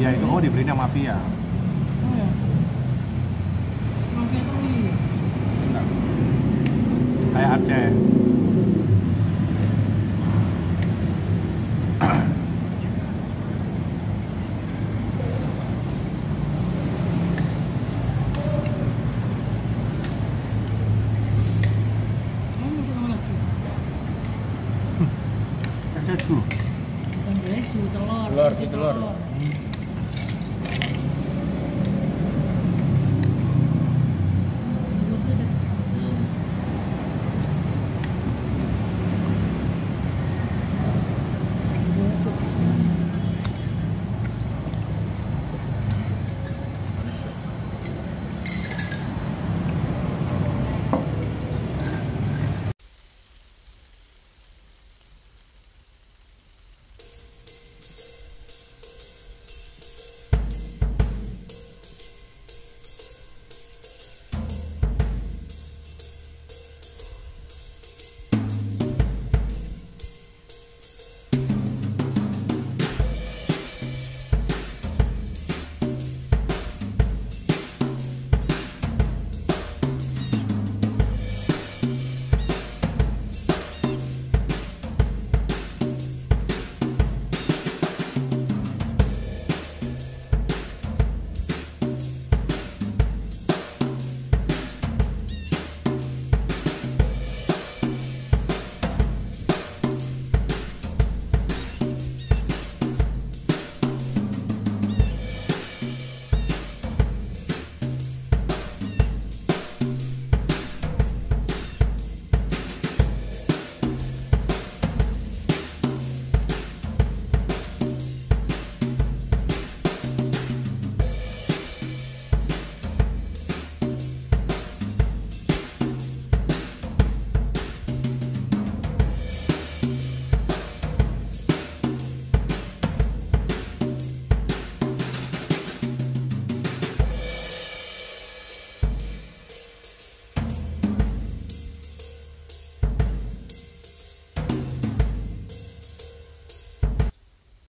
ya itu oh, kamu diberi nama mafia oh ya mafia tuh ini. kayak Aceh Keju. Telur. Telur, telur. telur. Hmm.